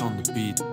On the beat.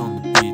On the beat.